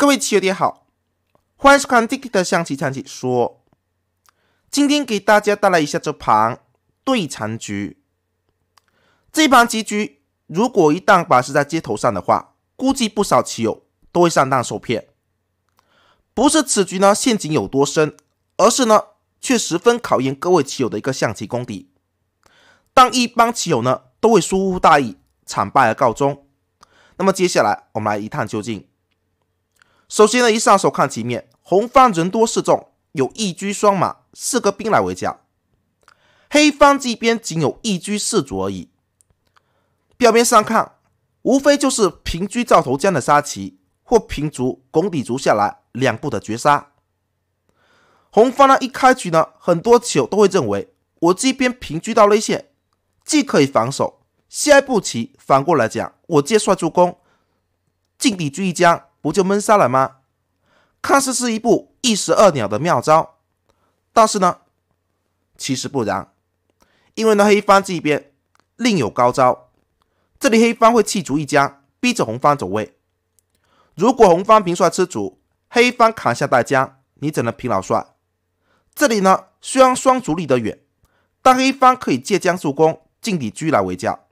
各位棋友爹好，欢迎收看 Dick 的象棋餐解说。今天给大家带来一下这盘对残局。这盘棋局，如果一旦把是在街头上的话，估计不少棋友都会上当受骗。不是此局呢陷阱有多深，而是呢却十分考验各位棋友的一个象棋功底。但一般棋友呢都会疏忽大意，惨败而告终。那么接下来我们来一探究竟。首先呢，一上手看棋面，红方人多势众，有一车双马，四个兵来围剿；黑方这边仅有一车四卒而已。表面上看，无非就是平车照头将的杀棋，或平卒拱底卒下来两步的绝杀。红方呢一开局呢，很多棋友都会认为，我这边平车到内线，既可以防守，下一步棋反过来讲，我借帅助攻，进底车一将。不就闷杀了吗？看似是一步一石二鸟的妙招，但是呢，其实不然，因为呢，黑方这边另有高招。这里黑方会弃卒一将，逼着红方走位。如果红方平帅吃卒，黑方砍下大将，你怎能平老帅？这里呢，虽然双卒离得远，但黑方可以借将助攻，进底车来围剿，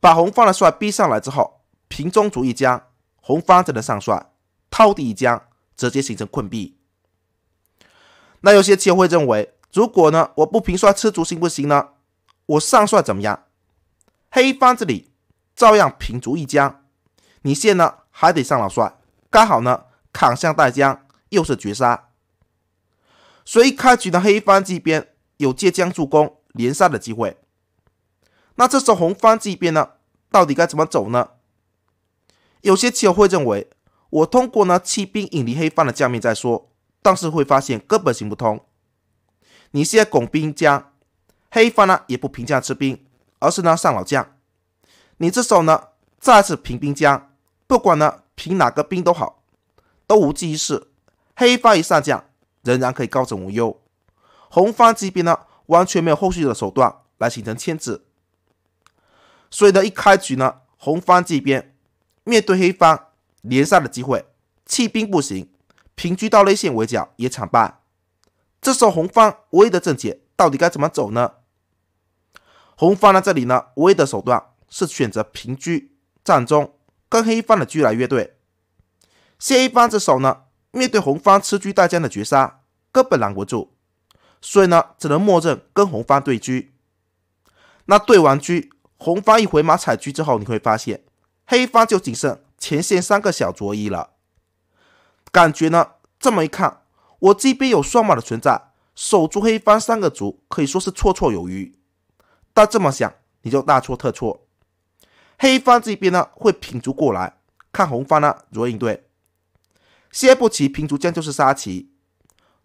把红方的帅逼上来之后，平中卒一将。红方则能上帅，掏底一将，直接形成困壁。那有些棋友会认为，如果呢我不平帅吃卒行不行呢？我上帅怎么样？黑方这里照样平卒一将，你现呢还得上老帅，刚好呢砍向带将，又是绝杀。所以开局的黑方这边有借将助攻连杀的机会。那这时候红方这边呢，到底该怎么走呢？有些棋友会认为，我通过呢弃兵引离黑方的将面再说，但是会发现根本行不通。你现在拱兵将，黑方呢也不平将吃兵，而是呢上老将。你这手呢再次平兵将，不管呢平哪个兵都好，都无济于事。黑方一上将，仍然可以高枕无忧。红方这边呢完全没有后续的手段来形成牵制。所以呢一开局呢，红方这边。面对黑方连杀的机会，弃兵不行，平车到内线围剿也惨败。这时候红方唯一的正解到底该怎么走呢？红方呢这里呢唯一的手段是选择平车站中，跟黑方的车来约对。现黑方这手呢面对红方吃车带将的绝杀，根本拦不住，所以呢只能默认跟红方对车。那对完车，红方一回马踩车之后，你会发现。黑方就仅剩前线三个小卒一了，感觉呢？这么一看，我这边有双马的存在，守住黑方三个卒可以说是绰绰有余。但这么想你就大错特错，黑方这边呢会平卒过来，看红方呢如何应对。下步棋平卒将就是杀棋，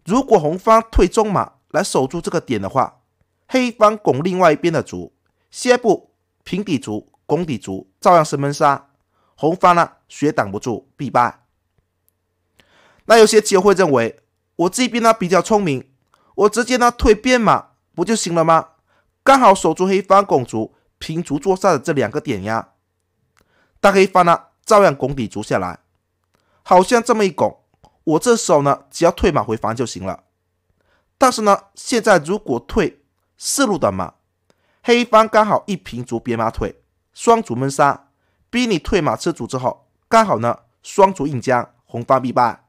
如果红方退中马来守住这个点的话，黑方拱另外一边的卒，下步平底卒。拱底卒照样是闷杀，红方呢血挡不住必败。那有些棋友会认为，我这边呢比较聪明，我直接呢退边马不就行了吗？刚好守住黑方拱卒平卒作杀的这两个点呀。但黑方呢照样拱底卒下来，好像这么一拱，我这时候呢只要退马回防就行了。但是呢现在如果退四路的马，黑方刚好一平卒别马退。双卒闷杀，逼你退马吃卒之后，刚好呢双卒硬将，红方必败。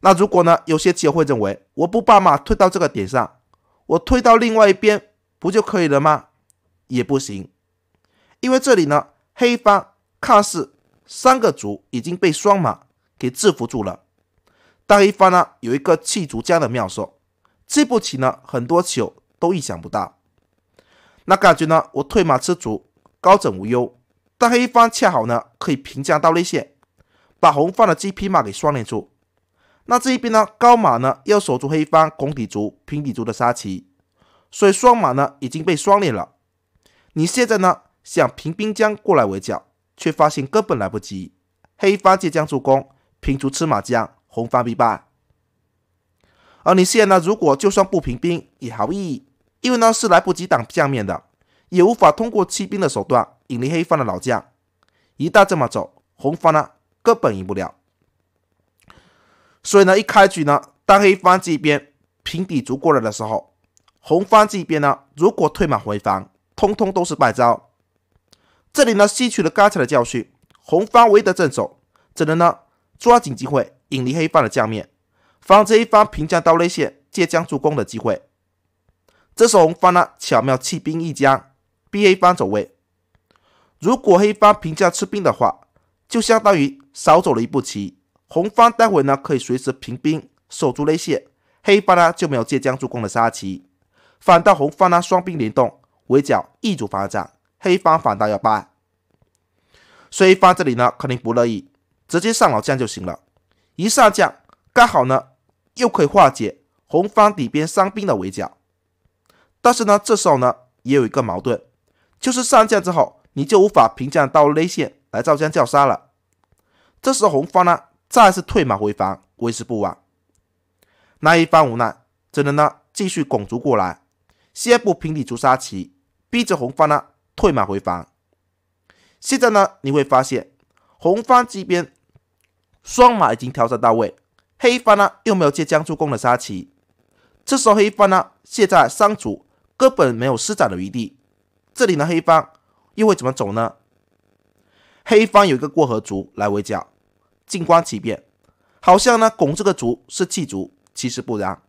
那如果呢有些棋友会认为，我不把马推到这个点上，我推到另外一边不就可以了吗？也不行，因为这里呢黑方看似三个卒已经被双马给制服住了，但黑方呢有一个弃卒将的妙手，这步棋呢很多棋都意想不到。那感觉呢？我退马吃卒，高枕无忧。但黑方恰好呢，可以平将到内线，把红方的这匹马给双连住。那这一边呢，高马呢要守住黑方拱底卒、平底卒的杀棋，所以双马呢已经被双连了。你现在呢想平兵将过来围剿，却发现根本来不及。黑方借将助攻，平卒吃马将，红方必败。而你现在呢，如果就算不平兵，也毫无意义。因为呢是来不及挡将面的，也无法通过弃兵的手段引离黑方的老将。一旦这么走，红方呢根本赢不了，所以呢，一开局呢，当黑方这边平底卒过来的时候，红方这边呢，如果退马回防，通通都是败招。这里呢，吸取了刚才的教训，红方唯一的镇守，只能呢抓紧机会引离黑方的将面，防止黑方平将刀内线借将助攻的机会。这时候红方呢，巧妙弃兵一将，逼黑方走位。如果黑方平将吃兵的话，就相当于少走了一步棋。红方待会呢可以随时平兵守住内线，黑方呢就没有借将助攻的杀棋。反倒红方呢双兵联动，围剿一组发展，黑方反倒要败。所以黑方这里呢肯定不乐意，直接上老将就行了。一上将，刚好呢又可以化解红方底边伤兵的围剿。但是呢这时候呢也有一个矛盾，就是上将之后。你就无法平将到内线来照将叫杀了。这时红方呢再次退马回防，为时不晚。那一方无奈，只能呢继续拱卒过来，先不平底卒杀棋，逼着红方呢退马回防。现在呢你会发现，红方这边双马已经调整到位，黑方呢又没有借将助攻的杀棋。这时候黑方呢现在三卒根本没有施展的余地。这里呢黑方。又会怎么走呢？黑方有一个过河卒来围剿，静观其变，好像呢拱这个卒是弃卒，其实不然。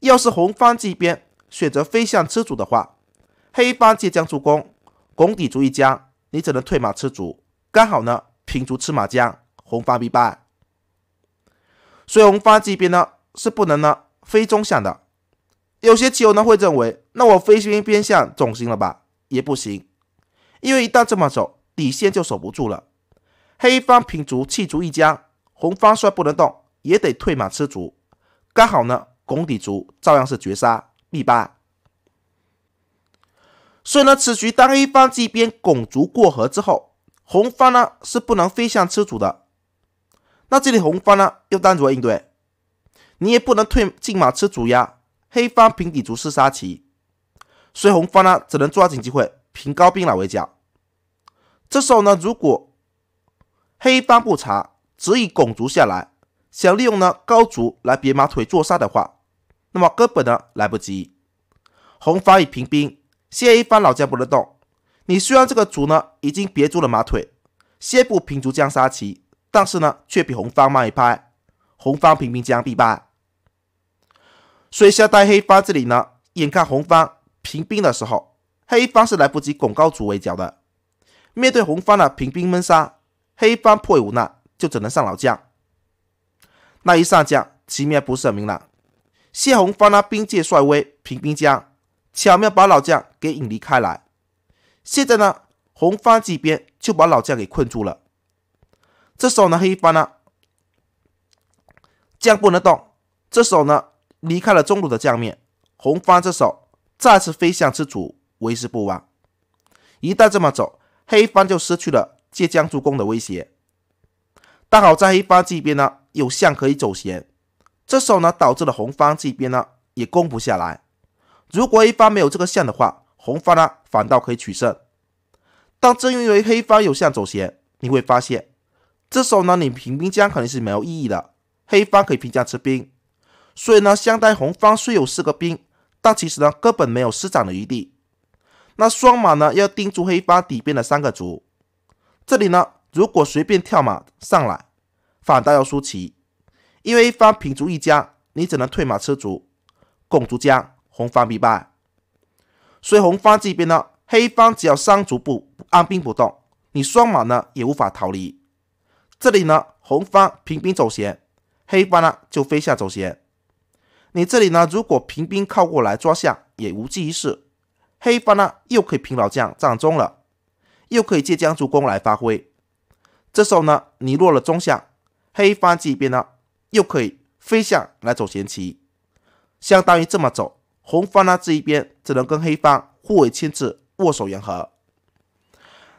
要是红方这边选择飞象吃卒的话，黑方借将助攻，拱底卒一将，你只能退马吃卒，刚好呢平卒吃马将，红方必败。所以红方这边呢是不能呢飞中象的。有些棋友呢会认为，那我飞边边象总行了吧？也不行。因为一旦这么走，底线就守不住了。黑方平卒弃卒一将，红方虽然不能动，也得退马吃卒。刚好呢，拱底卒照样是绝杀必败。所以呢，此局当黑方这边拱卒过河之后，红方呢是不能飞象吃卒的。那这里红方呢又当如何应对？你也不能退进马吃卒呀。黑方平底卒是杀棋，所以红方呢只能抓紧机会。平高兵来围剿，这时候呢，如果黑方不查，只以拱卒下来，想利用呢高卒来别马腿做杀的话，那么根本呢来不及。红方已平兵，现黑方老将不能动。你虽然这个卒呢已经别住了马腿，先不平卒将杀棋，但是呢却比红方慢一拍，红方平兵将必败。所以下在黑方这里呢，眼看红方平兵的时候。黑方是来不及拱高卒围剿的，面对红方的平兵闷杀，黑方迫于无奈，就只能上老将。那一上将，局面不是很明朗。谢红方呢兵介帅威，平兵将，巧妙把老将给引离开来。现在呢，红方这边就把老将给困住了。这时候呢，黑方呢将不能动，这时候呢离开了中路的将面，红方这手再次飞向吃卒。为时不晚，一旦这么走，黑方就失去了借将助攻的威胁。但好在黑方这边呢有象可以走闲，这时候呢导致了红方这边呢也攻不下来。如果黑方没有这个象的话，红方呢反倒可以取胜。但正因为黑方有象走闲，你会发现，这时候呢你平兵将肯定是没有意义的。黑方可以平将吃兵，所以呢相当于红方虽有四个兵，但其实呢根本没有施展的余地。那双马呢，要盯住黑方底边的三个卒。这里呢，如果随便跳马上来，反倒要输棋，因为黑方平卒一将，你只能退马吃卒，拱卒将，红方必败。所以红方这边呢，黑方只要三卒不按兵不动，你双马呢也无法逃离。这里呢，红方平兵走闲，黑方呢就飞象走闲。你这里呢，如果平兵靠过来抓象，也无济于事。黑方呢又可以平老将占中了，又可以借将助攻来发挥。这时候呢，你落了中象，黑方这一边呢又可以飞象来走闲棋，相当于这么走，红方呢这一边只能跟黑方互为牵制，握手言和。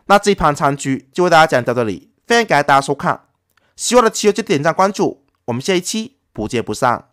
那这一盘残局就为大家讲到这里，非常感谢大家收看，喜欢的棋友就点赞关注，我们下一期不见不散。